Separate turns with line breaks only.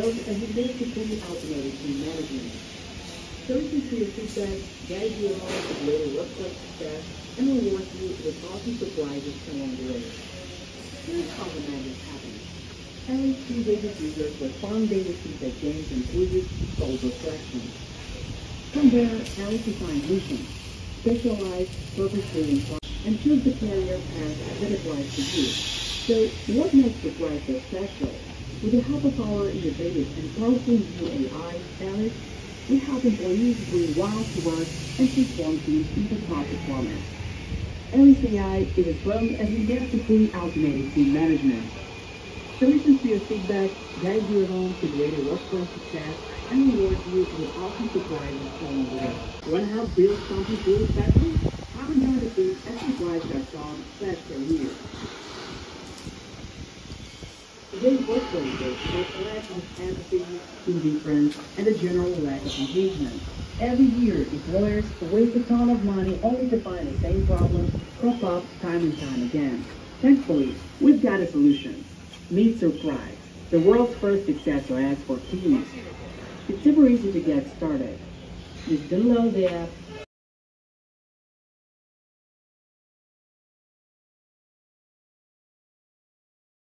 as it basically automated team management. Services to your feedback, guide you along to greater workplace success, and reward you with awesome surprises along the way. Here's how the magic happens. Every two basic users with fun daily feedback games and quizzes reflections. From there, Alice defines missions, specialized, purpose-driven and choose the career path that applies to you. So, what makes the Thrive so special? With the help of our innovative and powerful new AI, Alice, we help employees bring wow to work and transform teams into top performance. Alice AI is as well as fully automated team management. Solutions to your feedback guide you along to greater workplace success and reward you with awesome surprises along the way. Want to help build something cool special? Have a the team at surprise.com slash career. Today's workplaces are lack of empathy, friends and a general lack of engagement. Every year, employers waste a ton of money only to find the same problems crop up time and time again. Thankfully, we've got a solution. Meet Surprise, the world's first success OS for teams. It's super easy to get started. Just download the app,